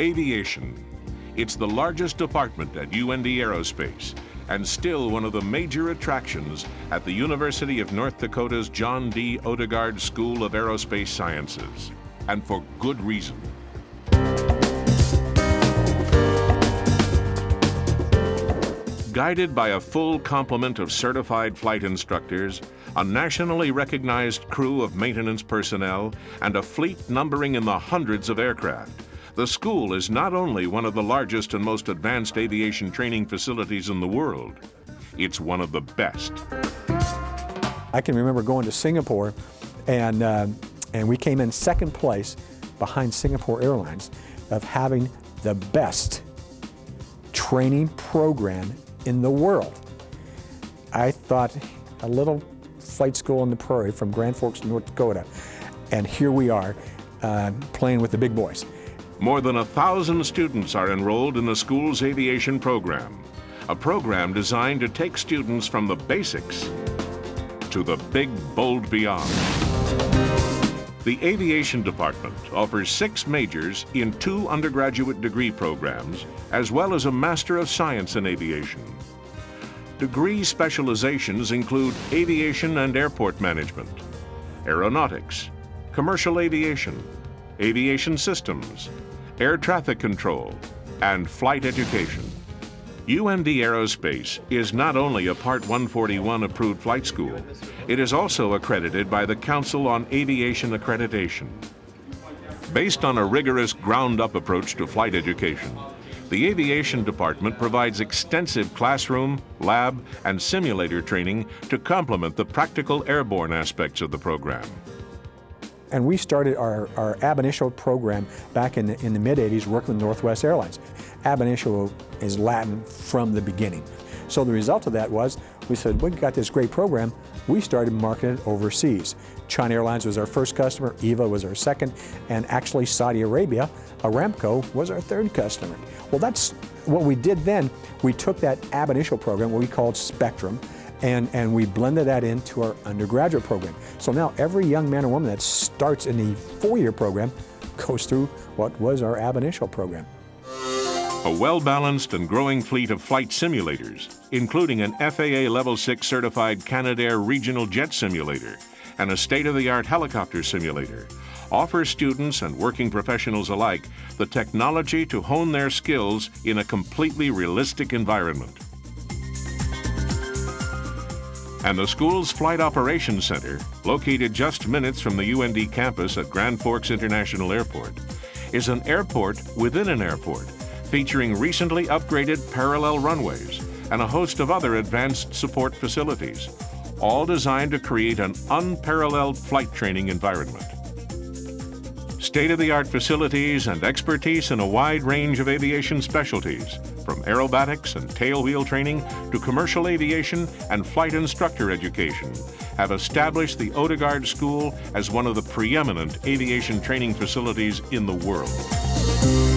Aviation. It's the largest department at UND Aerospace and still one of the major attractions at the University of North Dakota's John D. Odegard School of Aerospace Sciences. And for good reason. Guided by a full complement of certified flight instructors, a nationally recognized crew of maintenance personnel, and a fleet numbering in the hundreds of aircraft, the school is not only one of the largest and most advanced aviation training facilities in the world, it's one of the best. I can remember going to Singapore and, uh, and we came in second place behind Singapore Airlines of having the best training program in the world. I thought a little flight school in the prairie from Grand Forks, North Dakota, and here we are uh, playing with the big boys. More than a thousand students are enrolled in the school's aviation program, a program designed to take students from the basics to the big, bold beyond. The Aviation Department offers six majors in two undergraduate degree programs, as well as a Master of Science in Aviation. Degree specializations include aviation and airport management, aeronautics, commercial aviation, aviation systems, air traffic control, and flight education. UND Aerospace is not only a Part 141 approved flight school, it is also accredited by the Council on Aviation Accreditation. Based on a rigorous ground-up approach to flight education, the Aviation Department provides extensive classroom, lab, and simulator training to complement the practical airborne aspects of the program. And we started our, our ab initio program back in the, in the mid-80s working with Northwest Airlines. Ab initio is Latin from the beginning. So the result of that was we said, we got this great program. We started marketing it overseas. China Airlines was our first customer, EVA was our second, and actually Saudi Arabia, Aramco, was our third customer. Well, that's what we did then. We took that ab initio program, what we called Spectrum, and, and we blended that into our undergraduate program. So now every young man or woman that starts in the four-year program goes through what was our ab initio program. A well-balanced and growing fleet of flight simulators, including an FAA Level 6 certified Canadair Regional Jet Simulator and a state-of-the-art helicopter simulator, offer students and working professionals alike the technology to hone their skills in a completely realistic environment. And the school's Flight Operations Center, located just minutes from the UND campus at Grand Forks International Airport, is an airport within an airport, featuring recently upgraded parallel runways and a host of other advanced support facilities, all designed to create an unparalleled flight training environment. State-of-the-art facilities and expertise in a wide range of aviation specialties, from aerobatics and tailwheel training to commercial aviation and flight instructor education, have established the Odegard School as one of the preeminent aviation training facilities in the world.